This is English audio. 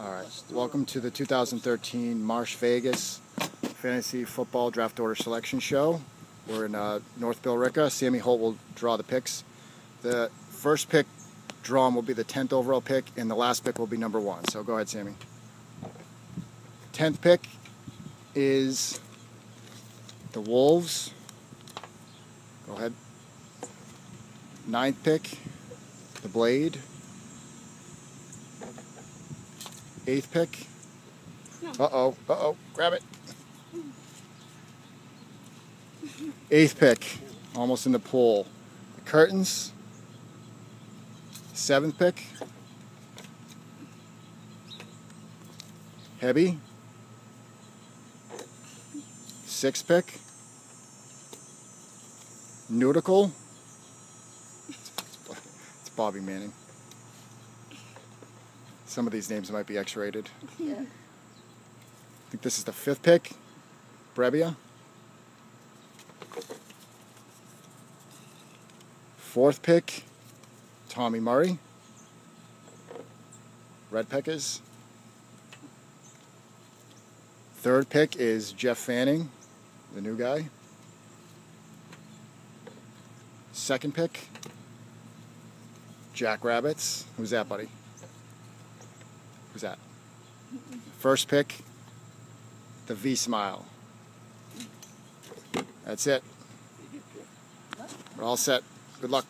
All right. Welcome to the 2013 Marsh Vegas Fantasy Football Draft Order Selection Show. We're in uh, North Billerica. Sammy Holte will draw the picks. The first pick drawn will be the 10th overall pick, and the last pick will be number one. So go ahead, Sammy. 10th pick is the Wolves. Go ahead. Ninth pick, the Blade. Eighth pick. Uh oh, uh oh, grab it. Eighth pick, almost in the pool. The Curtains. Seventh pick. Heavy. Sixth pick. Nautical. It's Bobby Manning. Some of these names might be X-rated. Yeah. I think this is the fifth pick. Brebbia. Fourth pick, Tommy Murray. Red Peckers. Third pick is Jeff Fanning, the new guy. Second pick, Jack Rabbits. Who's that, buddy? Who's that? First pick, the V Smile. That's it. We're all set. Good luck.